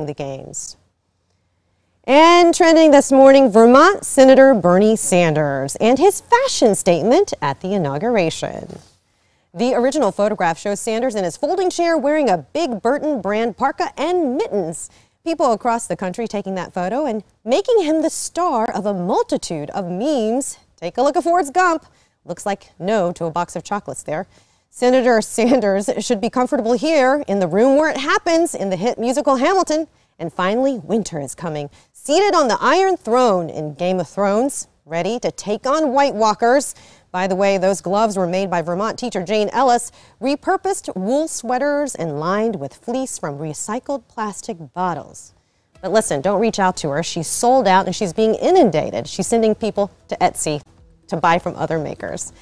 the games. And trending this morning, Vermont Senator Bernie Sanders and his fashion statement at the inauguration. The original photograph shows Sanders in his folding chair wearing a big Burton brand parka and mittens. People across the country taking that photo and making him the star of a multitude of memes. Take a look at Forrest Gump. Looks like no to a box of chocolates there. Senator Sanders should be comfortable here in the room where it happens in the hit musical Hamilton. And finally, winter is coming. Seated on the Iron Throne in Game of Thrones, ready to take on White Walkers. By the way, those gloves were made by Vermont teacher Jen Ellis, repurposed wool sweaters and lined with fleece from recycled plastic bottles. But listen, don't reach out to her. She's sold out and she's being inundated. She's sending people to Etsy to buy from other makers.